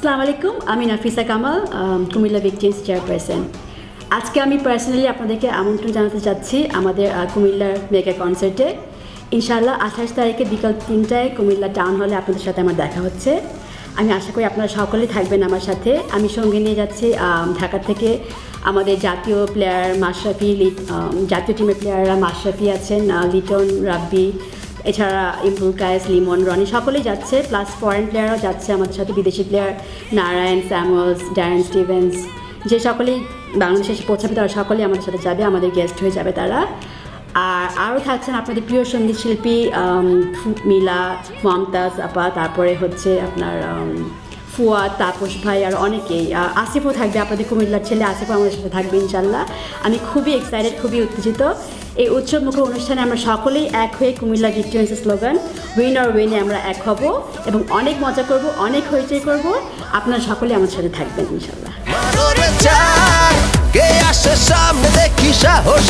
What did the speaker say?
আসসালামু আলাইকুম আমি নাফিসা কামাল কুমিল্লা ভিকটিমস চেয়ারপারসন আজকে আমি পার্সোনালি আপনাদেরকে আমন্ত্রণ জানাতে চাচ্ছি আমাদের কুমিল্লার মেগা কনসার্টে ইনশাআল্লাহ আঠাশ তারিখে বিকাল তিনটায় কুমিল্লা টাউন হলে আপনাদের সাথে আমার দেখা হচ্ছে। আমি আশা করি আপনারা সকলেই থাকবেন আমার সাথে। আমি সঙ্গে নিয়ে যাচ্ছি ঢাকা থেকে আমাদের জাতীয় প্লেয়ার মাশরাফি জাতীয় টিমের প্লেয়াররা মাশরাফি আছেন লিটন, রাব্বি এছাড়া ইমরুল কায়েস, লিমন রনি সকলেই যাচ্ছে প্লাস ফরেন প্লেয়ারও যাচ্ছে আমার সাথে, বিদেশি player Narine, Samuels, Darren Stevens, যে সকলেই বাংলাদেশে এসে পৌঁছাবে, তারা সকলেই আমাদের সাথে যাবে, আমাদের গেস্ট হয়ে যাবে তারা। আর আরও থাকছেন আপনাদের প্রিয় সংগীত শিল্পী মিলা, মমতাজ আপা, তারপরে হচ্ছে আপনার ফুয়াদ তাপস ভাই আর অনেকেই। আসিফও থাকবে, আপনাদের কুমিল্লার ছেলে আসিফও আমাদের সাথে থাকবে ইনশাল্লাহ আমি খুবই এক্সাইটেড খুবই উত্তেজিত। এই উৎসবমুখী অনুষ্ঠানে আমরা সকলেই এক হয়ে কুমিল্লা ভিক্টোরিয়ান্সের স্লোগান উইন আর উইনে আমরা এক হব। এবং অনেক মজা করব, অনেক হইচই করব। আপনারা সকলেই আমার সাথে থাকবেন ইনশাল্লাহ সামনে দেখি সাহস